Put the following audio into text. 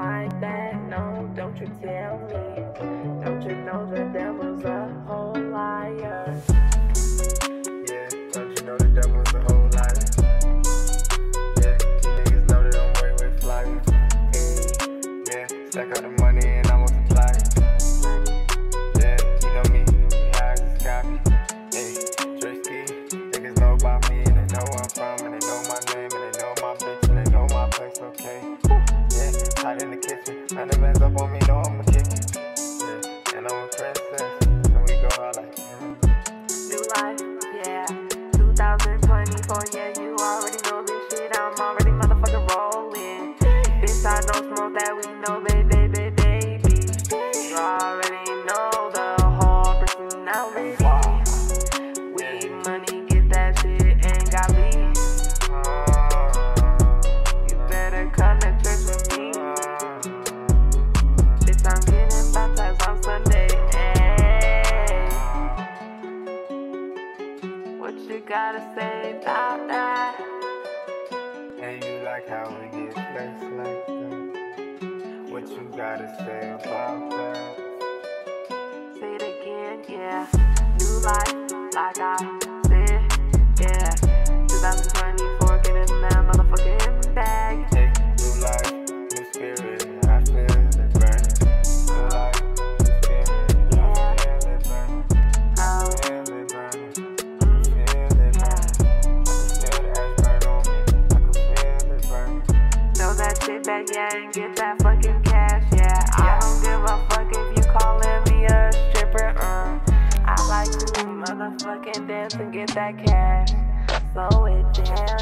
like that, no, don't you tell me. Don't you know the devil's a whole liar? Yeah, don't you know the devil's a whole liar? Yeah, niggas way, yeah, stack out the money I'm already motherfucking rolling. Bitch, I know smoke that we know, baby, baby, baby. You already know the whole personality. We money, get that shit, ain't got leave. You better come to church with me. Bitch, I'm getting baptized on Sunday. What you gotta say about that? Like how we get flexed like that? What you gotta say about that? Say it again, yeah. New life, like I back, yeah, and get that fucking cash, yeah. I don't give a fuck if you calling me a stripper, uh. I like to motherfucking dance and get that cash. Slow it down,